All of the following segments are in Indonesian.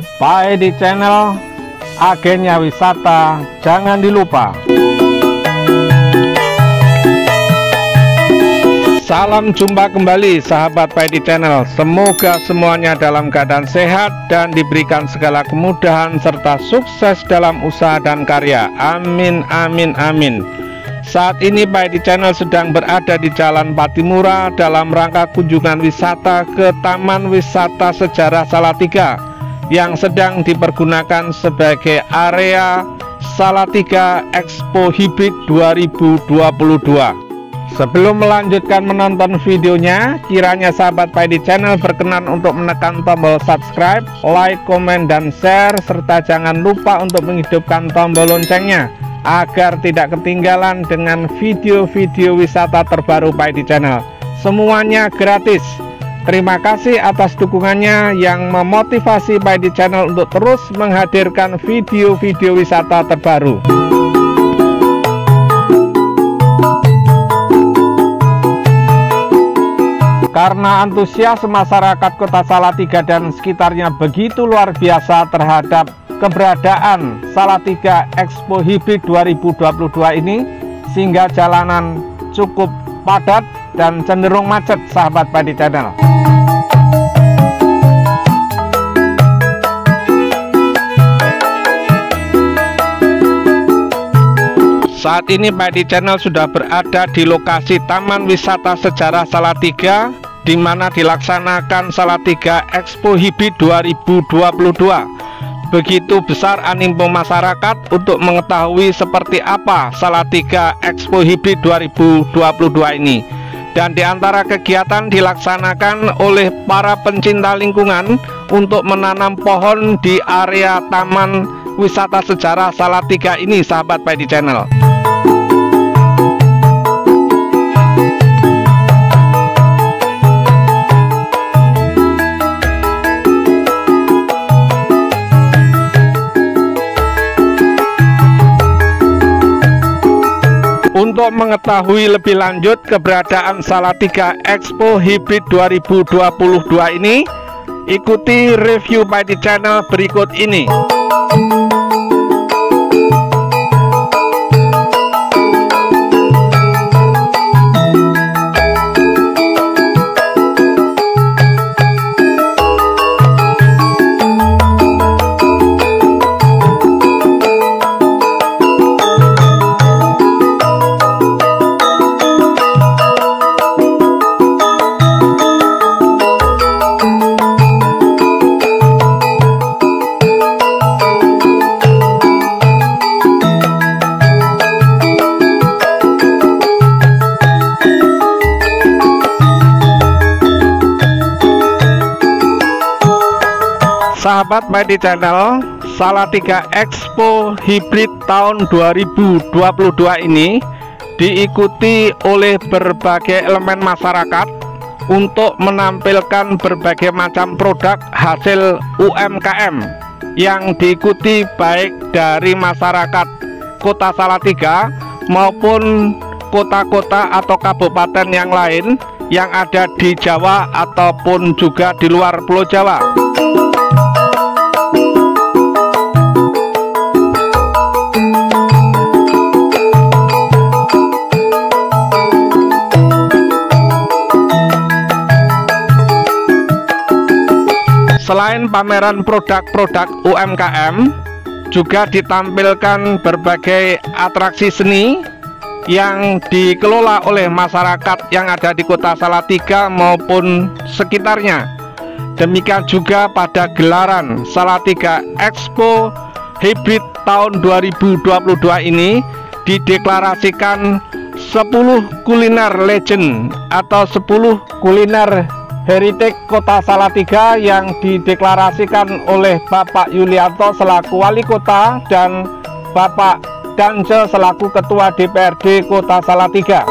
Pak di channel agennya wisata jangan dilupa. Salam jumpa kembali sahabat Pak di channel. Semoga semuanya dalam keadaan sehat dan diberikan segala kemudahan serta sukses dalam usaha dan karya. Amin amin amin. Saat ini Pak di channel sedang berada di Jalan Patimura dalam rangka kunjungan wisata ke Taman Wisata Sejarah Salatiga yang sedang dipergunakan sebagai area Salatiga Expo Hibrid 2022. Sebelum melanjutkan menonton videonya, kiranya sahabat Pak di channel berkenan untuk menekan tombol subscribe, like, komen, dan share, serta jangan lupa untuk menghidupkan tombol loncengnya agar tidak ketinggalan dengan video-video wisata terbaru di Channel. Semuanya gratis. Terima kasih atas dukungannya yang memotivasi di Channel untuk terus menghadirkan video-video wisata terbaru. Karena antusias masyarakat kota Salatiga dan sekitarnya begitu luar biasa terhadap keberadaan Salatiga Expo Hibrid 2022 ini sehingga jalanan cukup padat dan cenderung macet sahabat padi channel saat ini Padi Channel sudah berada di lokasi Taman Wisata Sejarah Salatiga di mana dilaksanakan Salatiga Expo Hibrid 2022 begitu besar animo masyarakat untuk mengetahui seperti apa Salatiga Expo Hibrid 2022 ini. Dan di antara kegiatan dilaksanakan oleh para pencinta lingkungan untuk menanam pohon di area Taman Wisata Sejarah Salatiga ini sahabat Padi Channel Untuk mengetahui lebih lanjut keberadaan Salatiga Expo Hybrid 2022 ini, ikuti review by the channel berikut ini. Sahabat Mighty Channel Salatiga Expo Hybrid tahun 2022 ini diikuti oleh berbagai elemen masyarakat untuk menampilkan berbagai macam produk hasil UMKM yang diikuti baik dari masyarakat kota Salatiga maupun kota-kota atau kabupaten yang lain yang ada di Jawa ataupun juga di luar Pulau Jawa. Selain pameran produk-produk UMKM, juga ditampilkan berbagai atraksi seni yang dikelola oleh masyarakat yang ada di kota Salatiga maupun sekitarnya. Demikian juga pada gelaran Salatiga Expo Hybrid tahun 2022 ini dideklarasikan 10 kuliner legend atau 10 kuliner Heritage Kota Salatiga yang dideklarasikan oleh Bapak Yulianto selaku Wali Kota dan Bapak Dance selaku Ketua DPRD Kota Salatiga.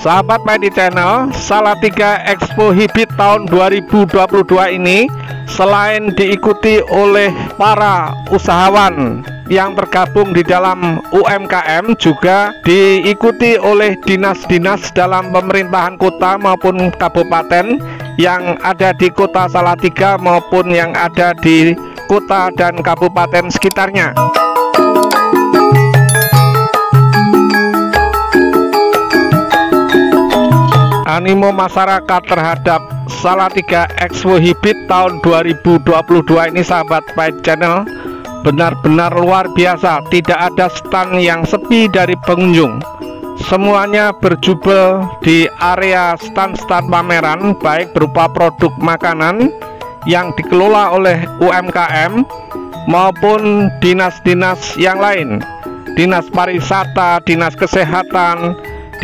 Sahabat Medi Channel, Salatiga Expo Hibit tahun 2022 ini selain diikuti oleh para usahawan yang tergabung di dalam UMKM juga diikuti oleh dinas-dinas dalam pemerintahan kota maupun kabupaten yang ada di kota Salatiga maupun yang ada di kota dan kabupaten sekitarnya. Animo masyarakat terhadap Salatiga Expo Hibit tahun 2022 ini sahabat Pahit Channel benar-benar luar biasa. Tidak ada stand yang sepi dari pengunjung. Semuanya berjubel di area stand-stand pameran baik berupa produk makanan yang dikelola oleh UMKM maupun dinas-dinas yang lain. Dinas pariwisata, dinas kesehatan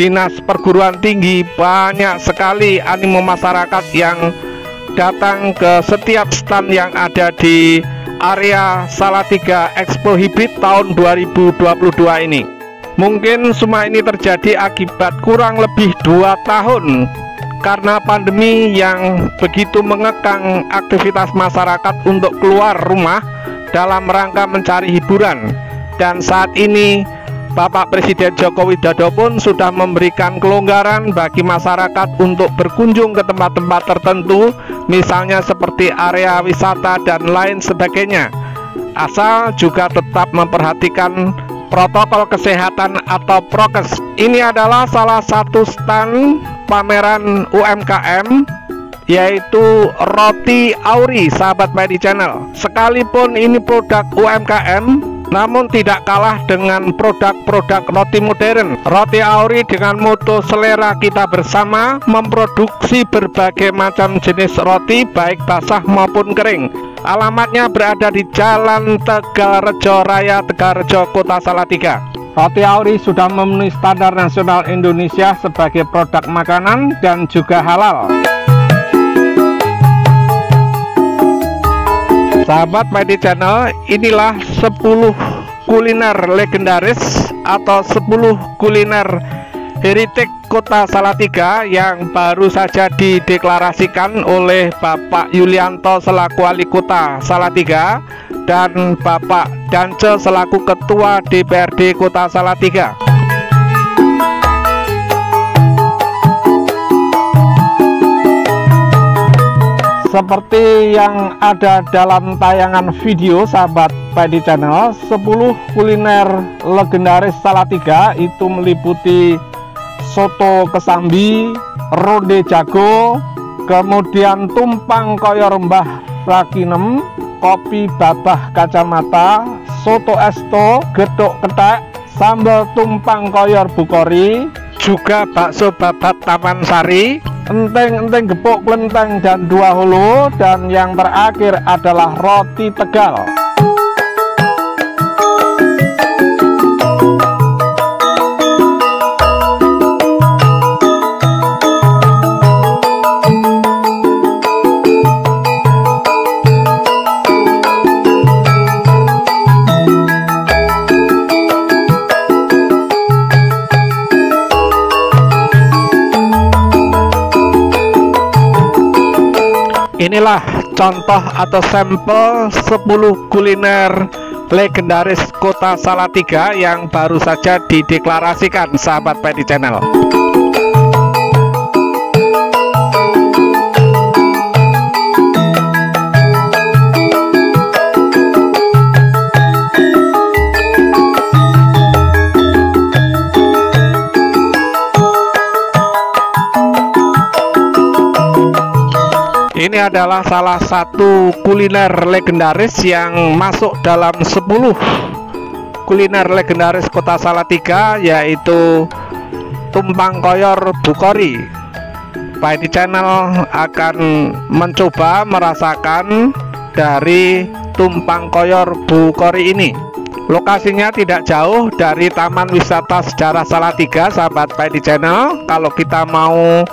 dinas perguruan tinggi banyak sekali animo masyarakat yang datang ke setiap stand yang ada di area Salatiga Expo Hibit tahun 2022 ini. Mungkin semua ini terjadi akibat kurang lebih dua tahun karena pandemi yang begitu mengekang aktivitas masyarakat untuk keluar rumah dalam rangka mencari hiburan dan saat ini Bapak Presiden Joko Widodo pun sudah memberikan kelonggaran bagi masyarakat untuk berkunjung ke tempat-tempat tertentu misalnya seperti area wisata dan lain sebagainya. Asal juga tetap memperhatikan protokol kesehatan atau prokes. Ini adalah salah satu stand pameran UMKM yaitu roti Auri sahabat Medi Channel. Sekalipun ini produk UMKM namun tidak kalah dengan produk-produk roti modern. Roti Auri dengan moto selera kita bersama memproduksi berbagai macam jenis roti baik basah maupun kering. Alamatnya berada di Jalan Tegalrejo Raya Tegalrejo Kota Salatiga. Roti Auri sudah memenuhi standar nasional Indonesia sebagai produk makanan dan juga halal. Sahabat Medi Channel, inilah 10 kuliner legendaris atau 10 kuliner heritage Kota Salatiga yang baru saja dideklarasikan oleh Bapak Yulianto selaku wali kota Salatiga dan Bapak Dance selaku ketua DPRD Kota Salatiga. Seperti yang ada dalam tayangan video sahabat Padi Channel 10 kuliner legendaris Salatiga itu meliputi soto kesambi, ronde jago, kemudian tumpang koyor mbah rakinem, kopi babah kacamata, soto esto, gedok ketek, sambal tumpang koyor bukori, juga bakso babat taman sari, enteng-enteng gepuk kelenteng dan dua hulu dan yang terakhir adalah roti tegal Inilah contoh atau sampel 10 kuliner legendaris kota Salatiga yang baru saja dideklarasikan sahabat Pedi Channel. Ini adalah salah satu kuliner legendaris yang masuk dalam 10 kuliner legendaris kota Salatiga yaitu tumpang koyor Bukori. Pak channel akan mencoba merasakan dari tumpang koyor Bukori ini. Lokasinya tidak jauh dari Taman Wisata Sejarah Salatiga, sahabat Pak channel. Kalau kita mau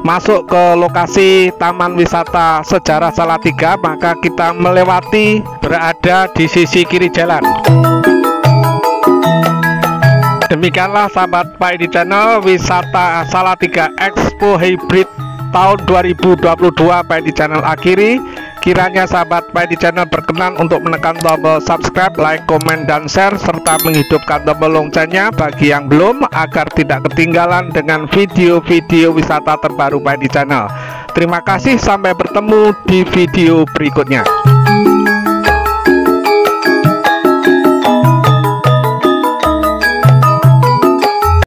masuk ke lokasi Taman Wisata Sejarah Salatiga maka kita melewati berada di sisi kiri jalan. Demikianlah sahabat Pak di channel wisata Salatiga Expo Hybrid tahun 2022 Pak di channel akhiri Kiranya sahabat di Channel berkenan untuk menekan tombol subscribe, like, komen, dan share serta menghidupkan tombol loncengnya bagi yang belum agar tidak ketinggalan dengan video-video wisata terbaru di Channel. Terima kasih sampai bertemu di video berikutnya.